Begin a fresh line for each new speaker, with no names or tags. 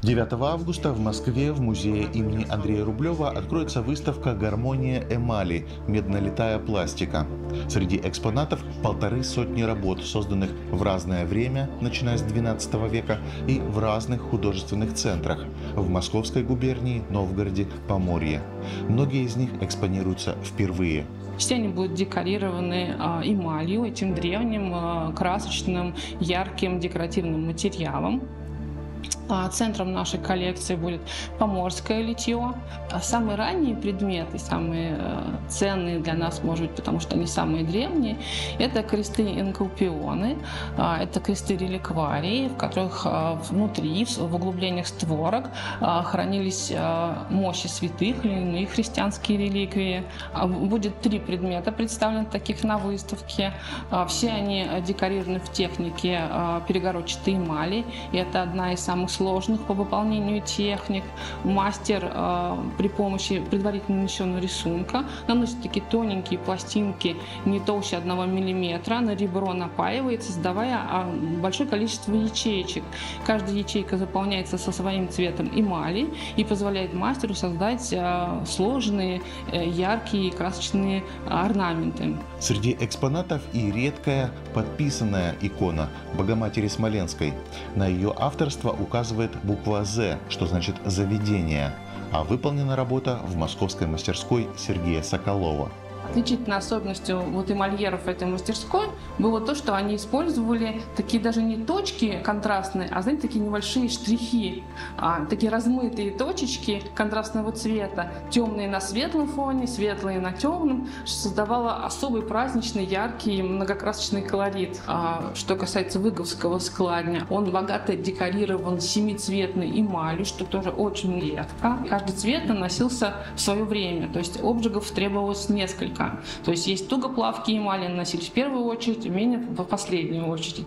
9 августа в Москве в музее имени Андрея Рублева откроется выставка «Гармония эмали. Меднолитая пластика». Среди экспонатов полторы сотни работ, созданных в разное время, начиная с XII века, и в разных художественных центрах – в Московской губернии, Новгороде, Поморье. Многие из них экспонируются впервые.
Все они будут декорированы а, эмалью, этим древним, а, красочным, ярким декоративным материалом. А, Центром нашей коллекции будет поморское литье. А Самые ранние предметы, самые э, ценные для нас, может быть, потому что они самые древние, это кресты инкалпионы, а, это кресты реликварии, в которых внутри, в углублениях створок, хранились мощи святых или иные христианские реликвии. Будет три предмета представлены таких на выставке. Все они э, декорированы в технике перегородчатой эмали, и это одна из самых сложных по выполнению техник. Мастер э, при помощи предварительно нанесенного рисунка наносит такие тоненькие пластинки не толще одного миллиметра, на ребро напаивает, создавая а, большое количество ячеечек. Каждая ячейка заполняется со своим цветом эмали и позволяет мастеру создать э, сложные, э, яркие, красочные орнаменты.
Среди экспонатов и редкая подписанная икона Богоматери Смоленской. На ее авторство указывает буква «З», что значит «заведение», а выполнена работа в московской мастерской Сергея Соколова.
Отличительной особенностью вот эмальеров этой мастерской было то, что они использовали такие даже не точки контрастные, а, знаете, такие небольшие штрихи, а, такие размытые точечки контрастного цвета, темные на светлом фоне, светлые на темном, что создавало особый праздничный, яркий, многокрасочный колорит. А, что касается выговского складня, он богато декорирован семицветной эмалью, что тоже очень редко. Каждый цвет наносился в свое время, то есть обжигов требовалось несколько. То есть есть тугоплавкие эмали наносились в первую очередь, менее в последнюю очередь.